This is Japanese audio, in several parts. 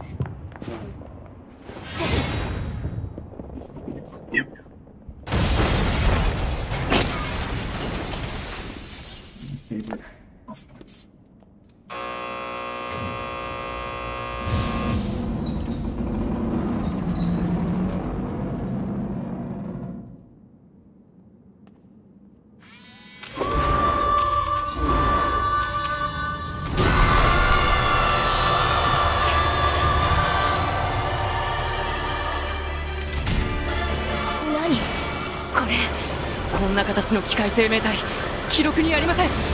friends. んな形の機械生命体記録にありません。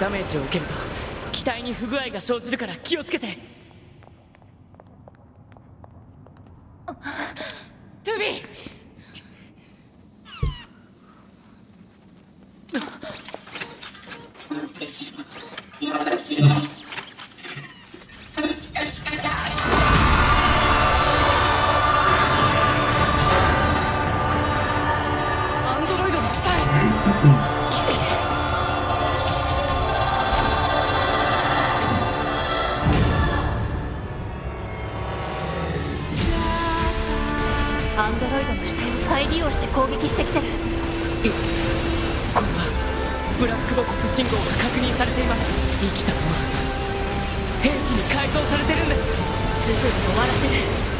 ダメージを受けると機体に不具合が生じるから気をつけて。をして攻撃してきてる？これはブラックボックス信号が確認されています。生きたまま兵器に改造されてるんです。すぐに終わらせる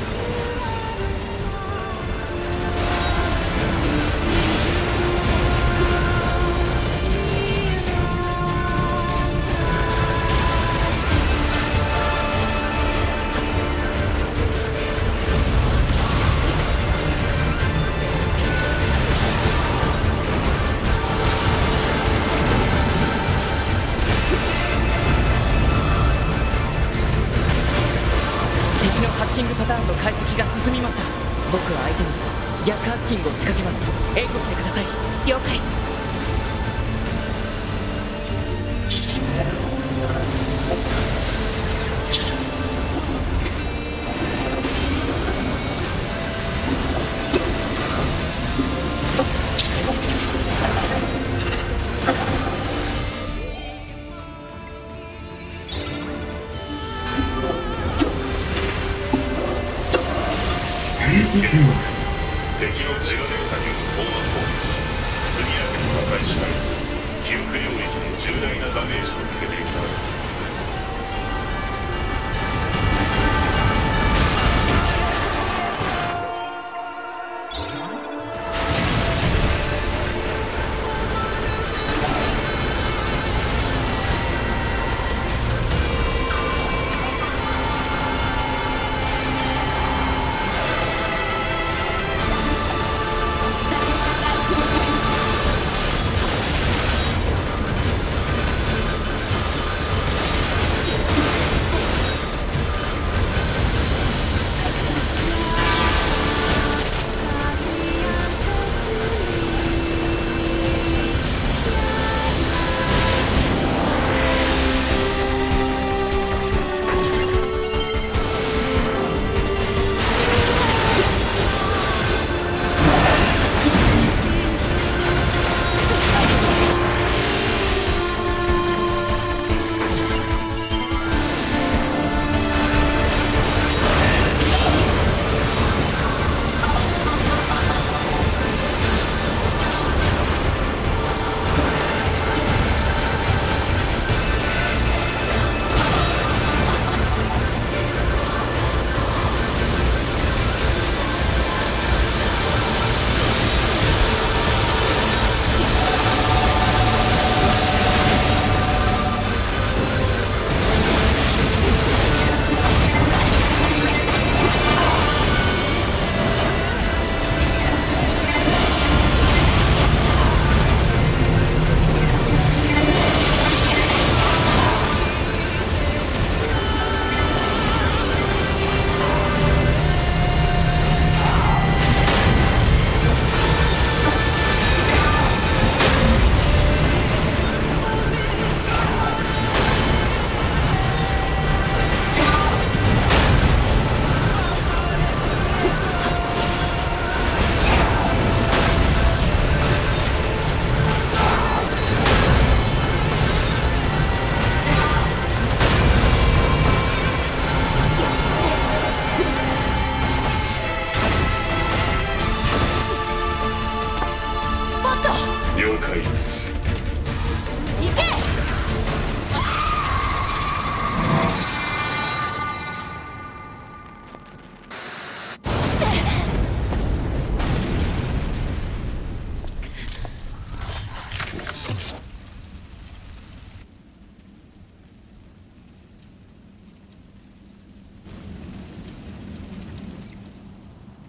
ださい。了解。記憶領域に重大なダメージを受けていた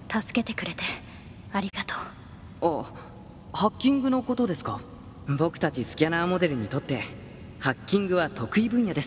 助けてくれてありがとう。あハッキングのことですか？僕たちスキャナーモデルにとってハッキングは得意分野です。